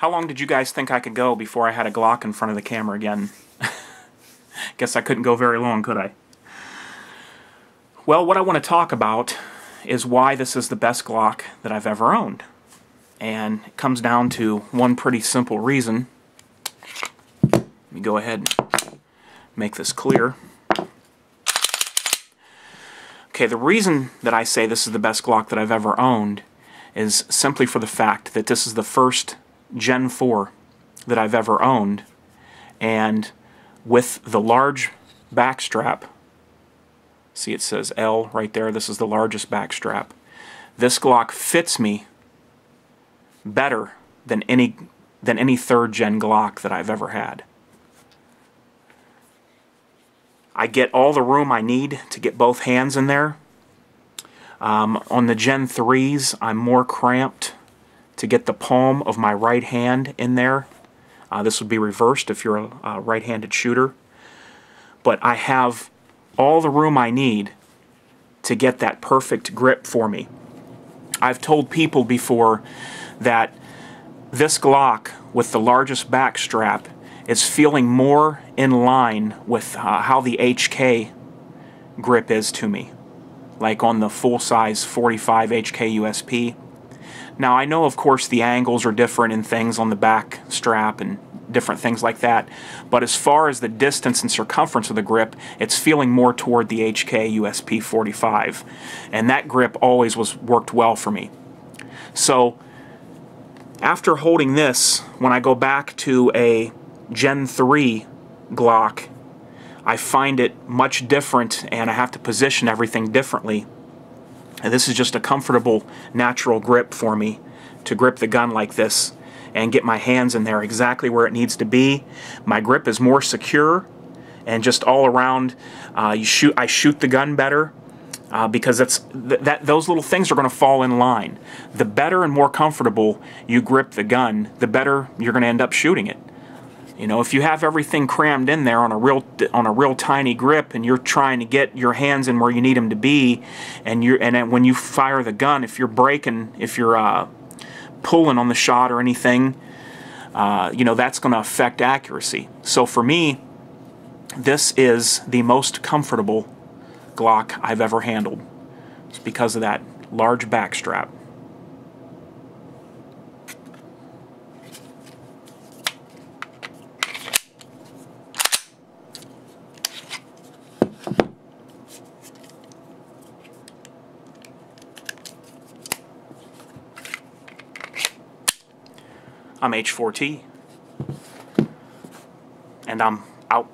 How long did you guys think I could go before I had a Glock in front of the camera again? Guess I couldn't go very long, could I? Well, what I want to talk about is why this is the best Glock that I've ever owned. And it comes down to one pretty simple reason. Let me go ahead and make this clear. Okay, the reason that I say this is the best Glock that I've ever owned is simply for the fact that this is the first Gen 4 that I've ever owned. And with the large backstrap, see it says L right there, this is the largest backstrap. This Glock fits me better than any than any third gen Glock that I've ever had. I get all the room I need to get both hands in there. Um, on the Gen 3s, I'm more cramped to get the palm of my right hand in there. Uh, this would be reversed if you're a, a right-handed shooter. But I have all the room I need to get that perfect grip for me. I've told people before that this Glock with the largest back strap is feeling more in line with uh, how the HK grip is to me, like on the full-size 45 HK USP. Now I know of course the angles are different and things on the back strap and different things like that, but as far as the distance and circumference of the grip, it's feeling more toward the HK USP 45, and that grip always was worked well for me. So after holding this, when I go back to a Gen 3 Glock, I find it much different and I have to position everything differently. And this is just a comfortable, natural grip for me to grip the gun like this and get my hands in there exactly where it needs to be. My grip is more secure and just all around uh, you shoot I shoot the gun better uh, because that's th that those little things are going to fall in line. The better and more comfortable you grip the gun, the better you're going to end up shooting it. You know, if you have everything crammed in there on a real on a real tiny grip, and you're trying to get your hands in where you need them to be, and you and when you fire the gun, if you're breaking, if you're uh, pulling on the shot or anything, uh, you know that's going to affect accuracy. So for me, this is the most comfortable Glock I've ever handled. It's because of that large backstrap. I'm H4T, and I'm out.